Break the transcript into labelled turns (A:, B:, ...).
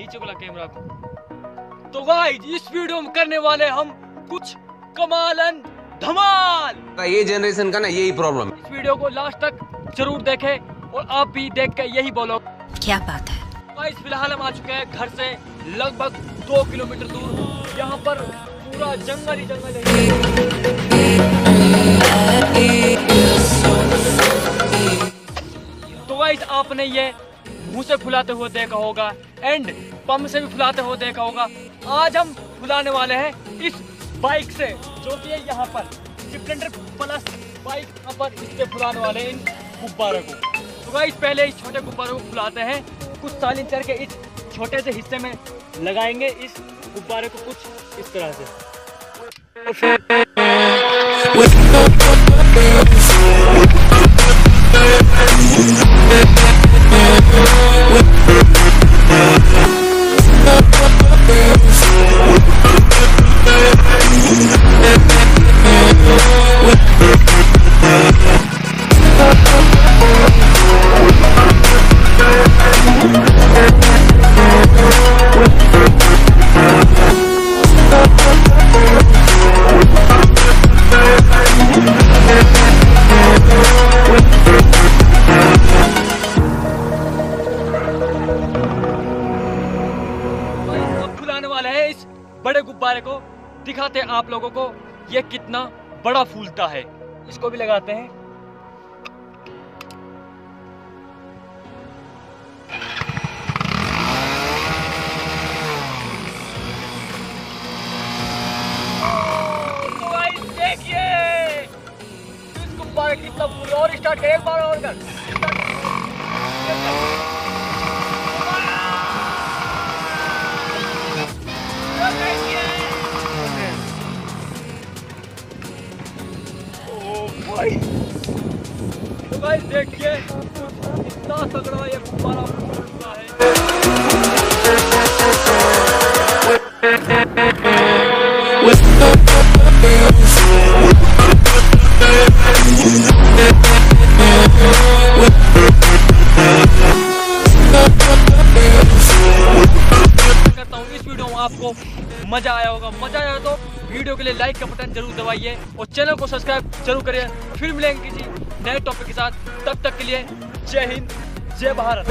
A: नीचे वाला कैमरा को तो गाइस इस वीडियो में करने वाले हम कुछ कमालन धमाल।
B: ये जनरेशन का ना यही प्रॉब्लम
A: इस वीडियो को लास्ट तक ज़रूर देखें और आप भी देख कर यही बोलो।
C: क्या बात है?
A: गाइस फ़िलहाल हम आ चुके हैं घर से लगभग दो किलोमीटर दूर। यहाँ पर पूरा जंगल ही जंगल है। तो गाइस आपने ये मुँह से फुलाते हुए देखा होगा एंड पंप से भी फुलाते हुए देखा होगा। आज हम फुलाने वाले हैं इस बाइक से, जो कि है यहाँ पर। स्प्लेंडर प्लस बाइक यहाँ पर इससे फुलाने वाले हैं इन गुब्बारों को। तो गाइस पहले इस छोटे गुब्बारों को फुलाते हैं। कुछ सालिन चढ़ के इस छोटे से हिस्से में लगाएँगे इस गुब्बारे को कुछ इस तरह से। बड़े गुब्बारे को दिखाते हैं आप लोगों को, ये कितना बड़ा फूलता है। इसको भी लगाते हैं। कितना फूल और स्टार्ट एक बार और कर भाई। तो भाई देखिए इतना तगड़ा ये गुब्बारा फूलता है। आपको मज़ा आया होगा। मज़ा आया हो तो वीडियो के लिए लाइक का बटन ज़रूर दबाइए और चैनल को सब्सक्राइब ज़रूर करिए। फिर मिलेंगे किसी नए टॉपिक के साथ। तब तक के लिए जय हिंद, जय भारत।